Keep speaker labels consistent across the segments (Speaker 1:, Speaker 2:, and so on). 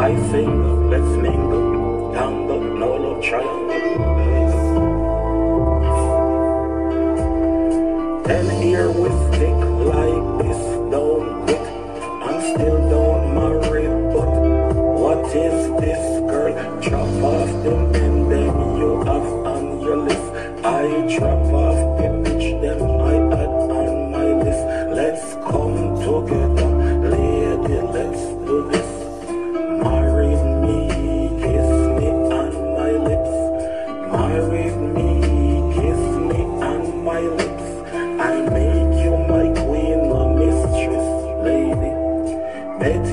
Speaker 1: I sing, let's mingle, tango, no love triangle. And here with thick like this, don't quit. I'm still don't marry, but what is this girl? Chop off them and then you have on your list. I chop off.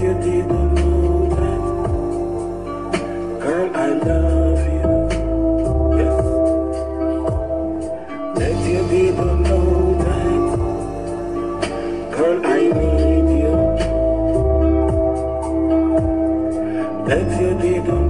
Speaker 1: you didn't know that. Girl, I love you. Yes. That you didn't know that. Girl, I need you. That you didn't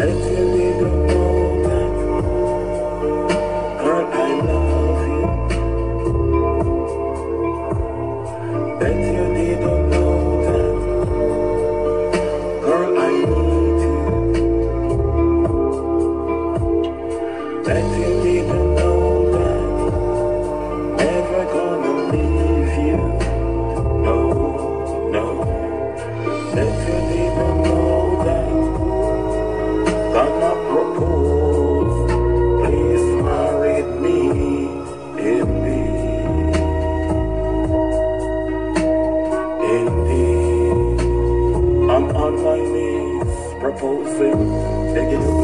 Speaker 1: Okay. whole thing again.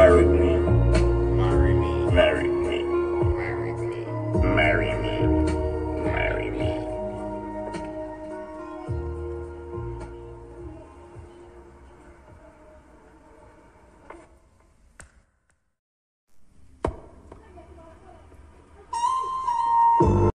Speaker 1: virus